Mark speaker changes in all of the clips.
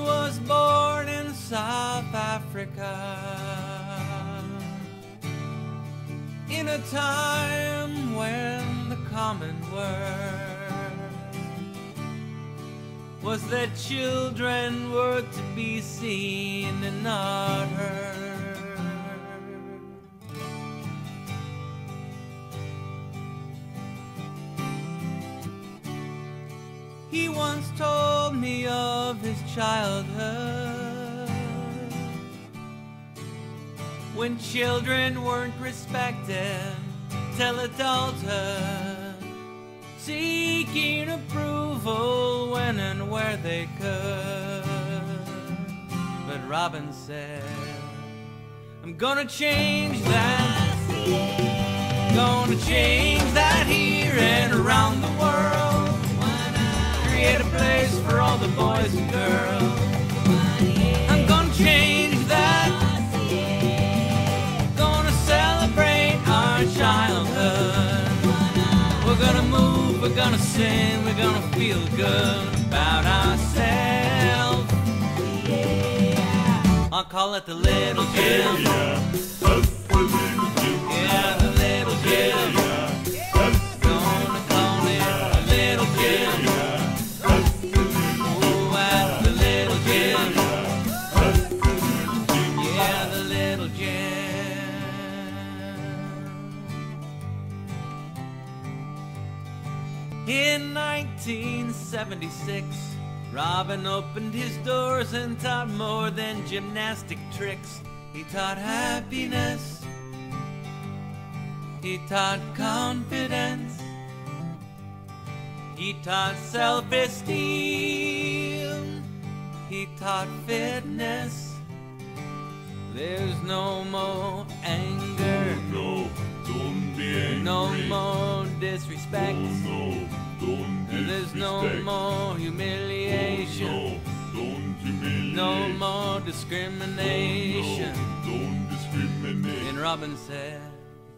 Speaker 1: was born in South Africa in a time when the common word was that children were to be seen and not heard. Me of his childhood when children weren't respected till adulthood, seeking approval when and where they could. But Robin said, I'm gonna change that. Gonna change that here and around the world. Create a place for all the boys and girls. I'm gonna change that. Gonna celebrate our childhood. We're gonna move, we're gonna sing, we're gonna feel good about ourselves. I'll call it the little gym. Yeah, the little gym. Gonna In 1976, Robin opened his doors and taught more than gymnastic tricks. He taught happiness. He taught confidence. He taught self esteem. He taught fitness. There's no more anger.
Speaker 2: No, don't be angry.
Speaker 1: No more disrespect.
Speaker 2: Oh, no, don't
Speaker 1: And there's no
Speaker 2: disrespect.
Speaker 1: more humiliation.
Speaker 2: Oh, No, don't humiliate.
Speaker 1: No more discrimination.
Speaker 2: Oh, no, don't discriminate.
Speaker 1: And Robin said,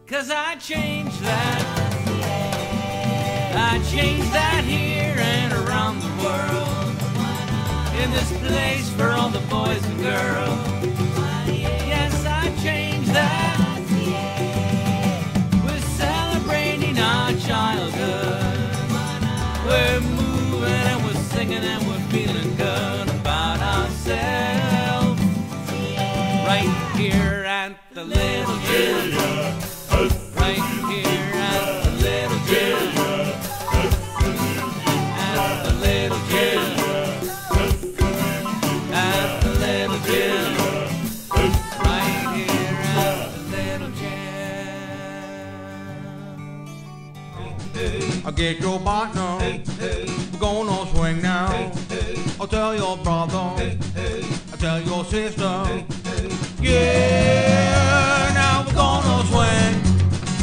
Speaker 1: Cause I changed that. I changed that here and around the world. In this place for all the boys and girls. Yes, I changed that. Here at the little gym. Right here at the little gym. At the little gym. At the little gym. Right here at the little gym.
Speaker 3: I get your partner. We're gonna swing now. I'll tell your brother. I'll tell your sister. Yeah, now we're gonna swing.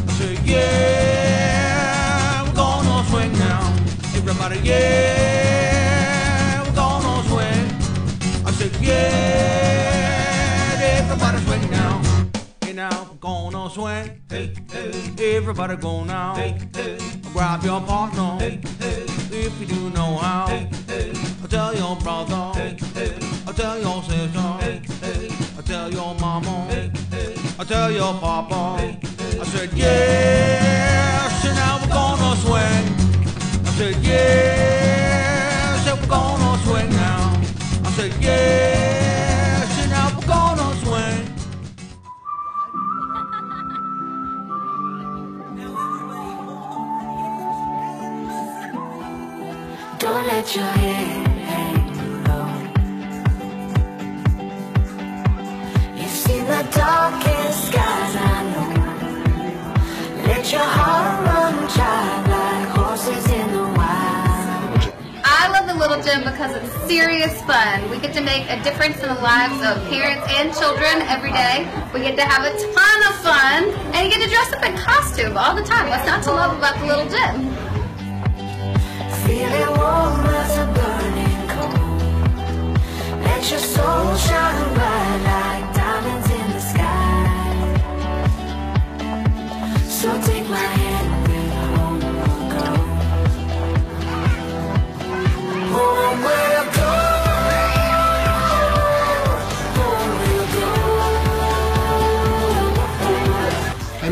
Speaker 3: I say, yeah, we're gonna swing now. Everybody, yeah, we're gonna swing. I said, yeah, everybody swing now. Hey now, we're gonna swing. Hey, hey, everybody go now. Hey, hey, grab your partner. Hey, hey, if you do know how. Hey, hey, I'll tell your brother. Hey, hey, I'll tell your sister. Hey, tell your mama. Hey, hey, I'll tell your papa. Hey, hey, I said, yeah, so now we're gonna swing. I said, yeah, so we're gonna swing now. I said, yeah, so now we're gonna swing.
Speaker 4: Don't let your head
Speaker 5: love the Little Gym because it's serious fun. We get to make a difference in the lives of parents and children every day. We get to have a ton of fun, and you get to dress up in costume all the time. What's not to love about the Little Gym?
Speaker 4: Feeling warm as a burning. Let your soul shine bright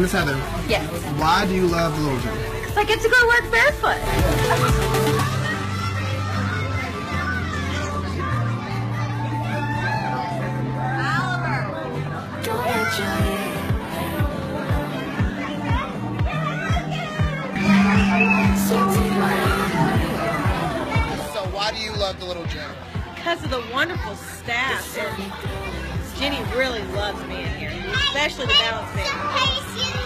Speaker 6: Miss Heather,
Speaker 5: Yes.
Speaker 6: why do you love the Little Gym?
Speaker 5: I get to go work barefoot.
Speaker 4: Don't let your head So take my hand
Speaker 6: So why do you love the Little Gym?
Speaker 7: because of the wonderful staff and Jenny really loves being here, especially the balance beam.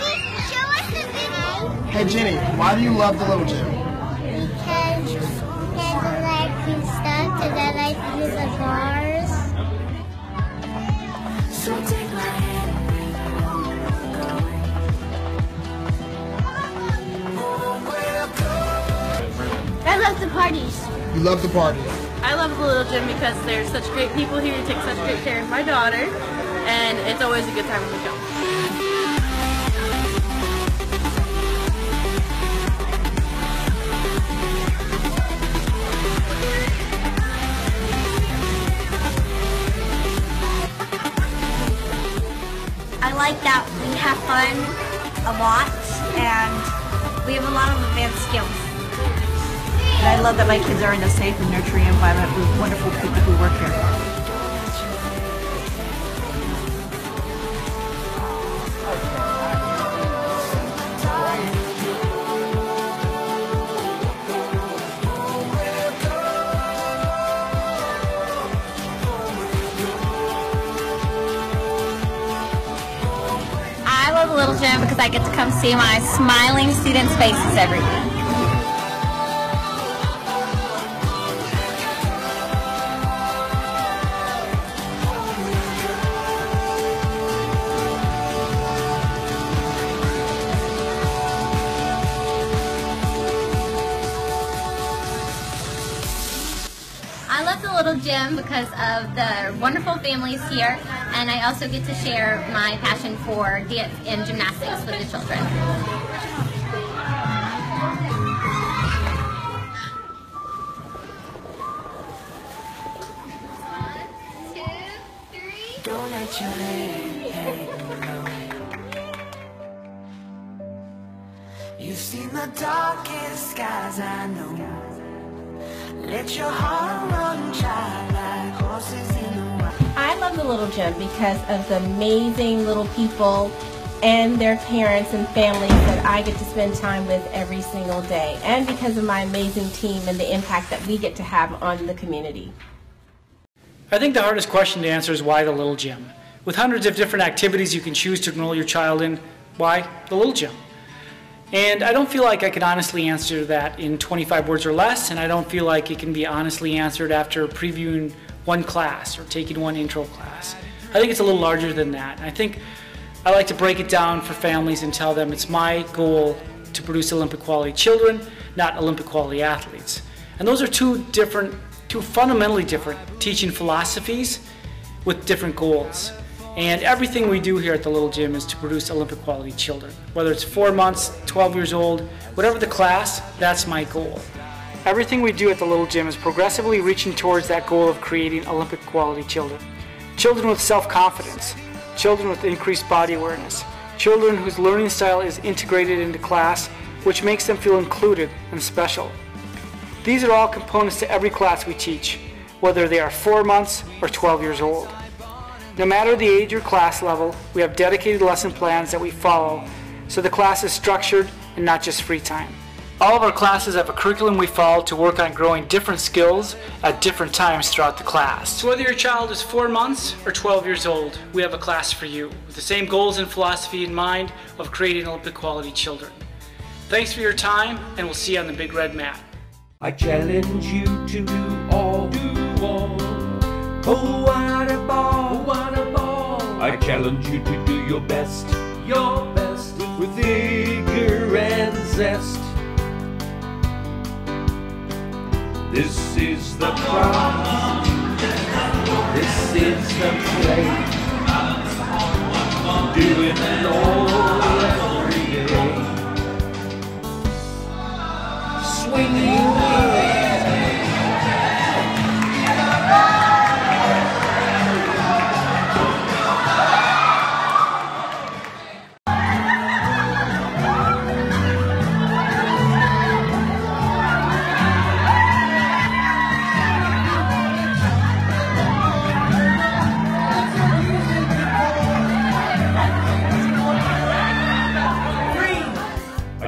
Speaker 8: Hey
Speaker 6: Jenny, why do you love the Little Gym?
Speaker 8: Because because I like these stuff, because I like to use the bars.
Speaker 4: So take my hand
Speaker 8: I love the parties.
Speaker 6: You love the party.
Speaker 7: I love the little gym because there's such great people here who take such great care of my daughter, and it's always a good time when we come.
Speaker 8: Like that we have fun a lot and we have a lot of advanced skills.
Speaker 9: And I love that my kids are in a safe and nurturing environment with wonderful people who work here.
Speaker 5: Love the Little Gym because I get to come see my smiling students' faces every week. I love the little gym because of the wonderful families here, and I also get to share my passion for dance and gymnastics with the children.
Speaker 4: Don't let your head. You've seen the darkest skies I know. Let your heart run child like horses in the
Speaker 10: love the Little Gym because of the amazing little people and their parents and families that I get to spend time with every single day, and because of my amazing team and the impact that we get to have on the community.
Speaker 11: I think the hardest question to answer is why the little gym? With hundreds of different activities you can choose to enroll your child in, why the little gym? And I don't feel like I can honestly answer that in 25 words or less, and I don't feel like it can be honestly answered after previewing one class or taking one intro class. I think it's a little larger than that. I think I like to break it down for families and tell them it's my goal to produce Olympic quality children, not Olympic quality athletes. And those are two different, two fundamentally different teaching philosophies with different goals. And everything we do here at the Little Gym is to produce Olympic quality children. Whether it's four months, 12 years old, whatever the class, that's my goal. Everything we do at the Little Gym is progressively reaching towards that goal of creating Olympic quality children. Children with self confidence, children with increased body awareness, children whose learning style is integrated into class, which makes them feel included and special. These are all components to every class we teach, whether they are 4 months or 12 years old. No matter the age or class level, we have dedicated lesson plans that we follow, so the class is structured and not just free time. All of our classes have a curriculum we follow to work on growing different skills at different times throughout the class. So whether your child is 4 months or 12 years old, we have a class for you, with the same goals and philosophy in mind of creating Olympic quality children. Thanks for your time, and we'll see you on the big red mat.
Speaker 1: I challenge you to do all, do all. Oh, what a ball, what a ball. I challenge you to do your best, your best, with vigor and zest. This is the prize, this is the play. Doing it all every day. Swinging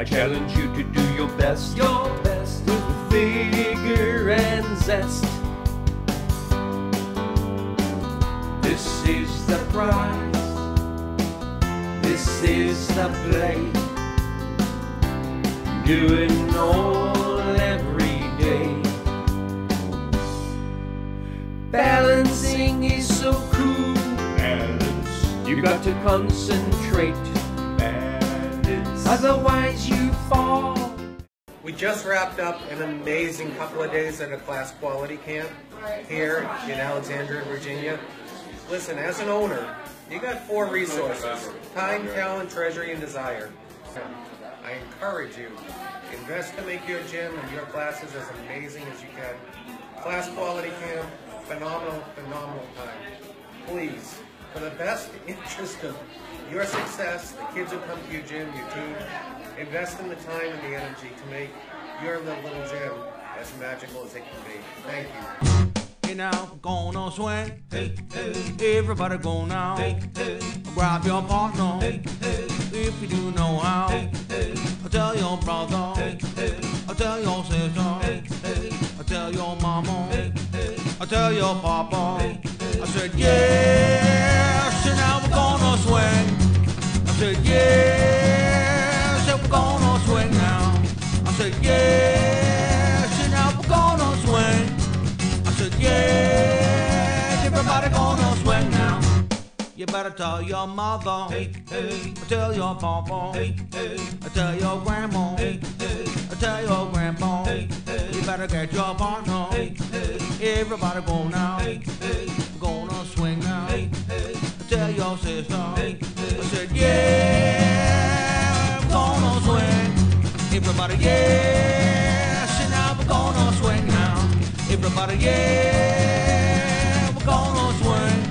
Speaker 12: I challenge you to do your best, your best with vigor and zest. This
Speaker 1: is the prize, this is the play. Doing all every day. Balancing is so cool. Balance. You got to concentrate. Balance. Otherwise, you fall.
Speaker 13: We just wrapped up an amazing couple of days at a class quality camp here in Alexandria, Virginia. Listen, as an owner, you got four resources time, talent, treasury, and desire. I encourage you, invest to make your gym and your classes as amazing as you can. Class quality camp, phenomenal, phenomenal time. Please, for the best interest of your success, the kids who come to your gym, your team, invest in the time and the energy to make your little gym as magical as it can be. Thank you.
Speaker 3: Hey now, gonna swing. Hey, hey, everybody go now. Hey, hey, grab your partner. Hey, hey, if you do know how. Hey, hey, tell your brother. Hey, hey, tell your sister. Hey, hey, tell your mama. Hey, hey, tell your papa. Hey, hey, I said yes, and now we're gonna swing. I said yes, gonna swing now. I said yes, and now we're gonna swing. I said, yes, everybody gonna swing now. You better tell your mother, hey, hey, tell your papa, hey, hey, tell your grandma, hey, hey, tell your grandpa, hey, hey, you better get your partner, hey, hey, everybody go now, hey, hey, gonna swing now, hey, hey, tell your sister, hey, hey, I said, yeah, everybody, yes, and now we're gonna swing now. Everybody, yeah, we're gonna swing.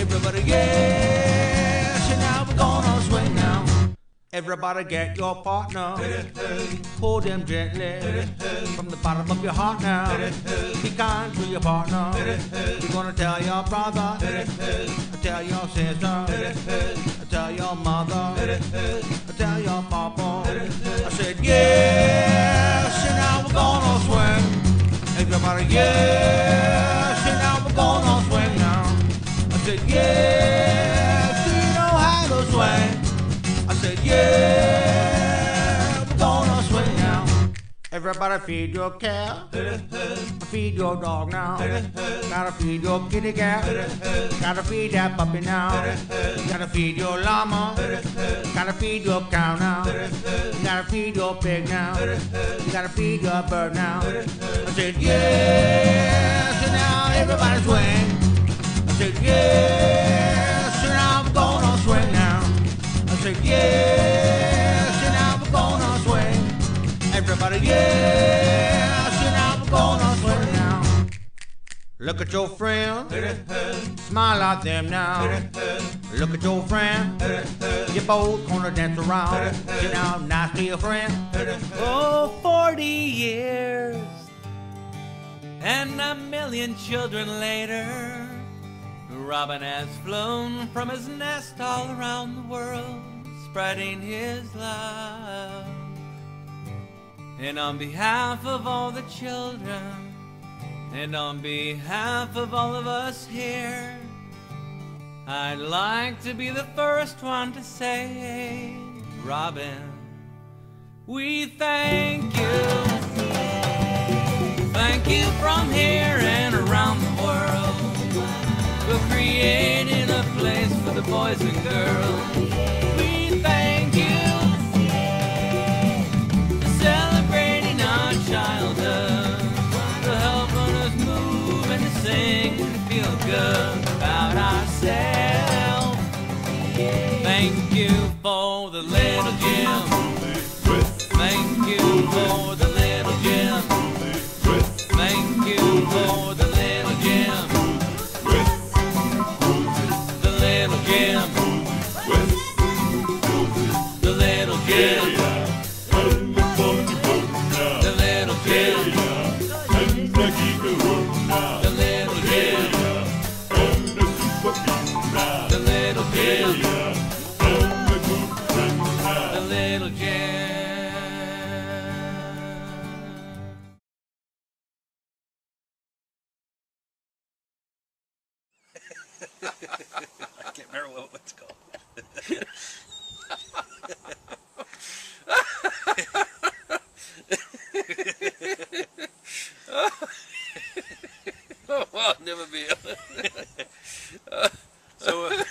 Speaker 3: Everybody, yes, and now we're gonna swing now. Everybody get your partner, pull them gently from the bottom of your heart now. Be kind to your partner. You're gonna tell your brother, tell your sister, tell your mother, tell your papa. I said yes, and now we're gonna swing. Everybody, yes, and now we're gonna swing now. I said, yes, you know how to swing? I said, yeah, we're gonna swing now. Everybody feed your cow, feed your dog now. Gotta feed your kitty cat, gotta feed that puppy now. Gotta feed your llama, gotta feed your cow now. Gotta feed your pig now. Gotta feed your bird now. I said, yes, and now everybody swing. I said, yes, and now we're gonna swing now. I said, yes, and now we're gonna swing. Everybody, yes, gonna swing now. Look at your friend, smile at them now. Look at your friend, you both gonna dance around. Sit down, nice to your friend.
Speaker 1: Oh, 40 years and a million children later, Robin has flown from his nest all around the world, spreading his love. And on behalf of all the children, and on behalf of all of us here, I'd like to be the first one to say, Robin, we thank you. Thank you from here and around the world for creating a place for the boys and girls. I can't remember what it's called. oh, well,
Speaker 13: I'll never be uh,
Speaker 14: so. Uh,